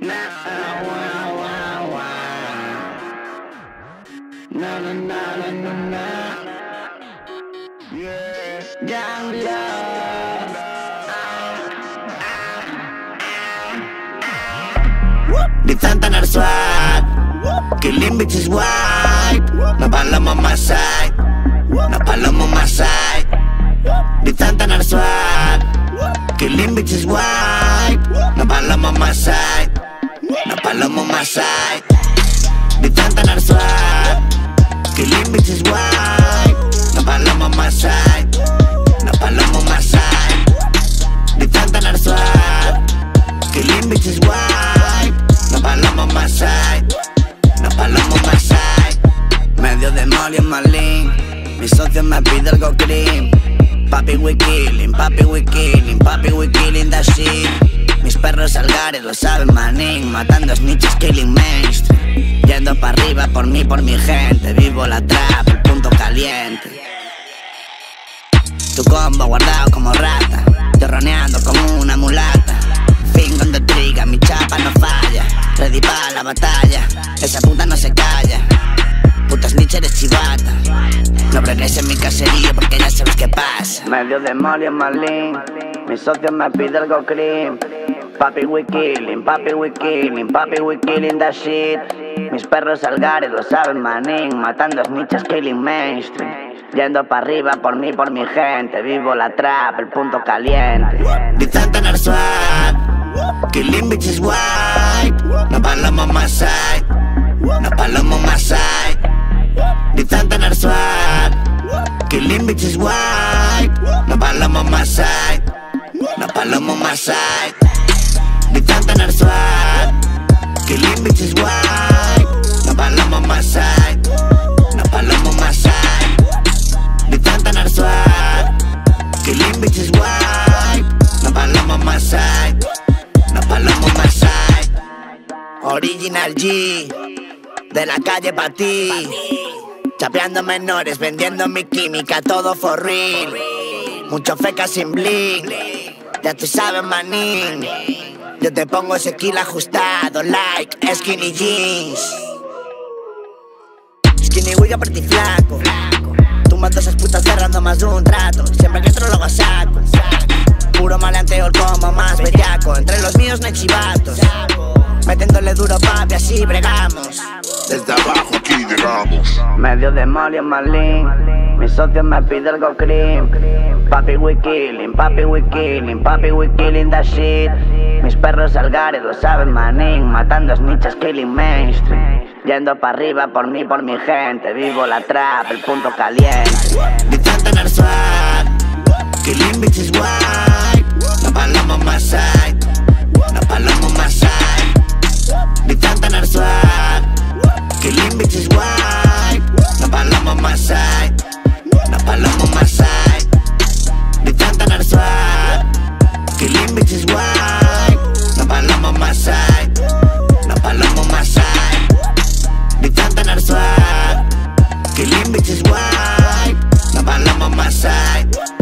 Na, wa, wa, wa. Na, na, na, na, na, na. Yeah, young love. Di Santa Narswat Killing bitches white Napala mo masay Napala mo masay Di Santa Narswat Killing bitches white Napala mo masay Napala mo masay Di Santa Narswat Killing bitches white Napala mo masay Napala mo masay Di Santa Narswat Killing bitches white Napala mo masay Napala mo masay Medio demonio malín Mi socio me pide algo cream. Papi we killing, papi we killing Papi we killing that shit Mis perros algares lo saben manín Matando snitches killing mainstream. Yendo para arriba por mí, por mi gente Vivo la trap, el punto caliente. Tu combo guardado como rata Terroneando como una mulata. Finger on the trigger, mi chapa no falla Ready pa' la batalla Esa puta no se calla. Puta snitch eres chivata. No bregues en mi caserío porque ya sabes qué pasa. Medio demonio malín Mi socio me pide algo cream. Papi we killing, papi we killing, papi we killing that shit. Mis perros algares lo saben manín Matando snitches killing mainstream. Yendo para arriba por mí, por mi gente Vivo la trap, el punto caliente. Di Santa Narswat Killing bitches white. Napala mo masay Napala mo masay Di Santa Narswat Killing bitches white. Napala mo masay Napala mo masay Di Santa Narswat Killing bitches white Napala mo masay Napala mo masay Di Santa Narswat Killing bitches white Napala mo masay Napala mo masay Original G. De la calle pa' ti. Chapeando menores, vendiendo mi química, todo for real. Mucho feca sin bling Ya tú sabes, manín. Yo te pongo ese kill ajustado Like skinny jeans. Skinny wig apretí flaco. Tumbando esas putas cerrando más de un trato Siempre que entro lo saco. Puro maleanteo el como más bellaco. Entre los míos no hay chivatos. Metiéndole duro papi, así bregamos. Desde abajo aquí llegamos. Medio demonio malín. Mi socio me pide algo cream popping, we're killing, popping, we're killing, popping, we're killing that shit. Mis perros algares lo saben, manín, matando snitches, killing mainstream. Yendo para arriba por mí, por mi gente, vivo la trap, el punto caliente. Bitches tener swag, killing bitches white, no paloma más side, no paloma más side. Bitches tener swag. outside.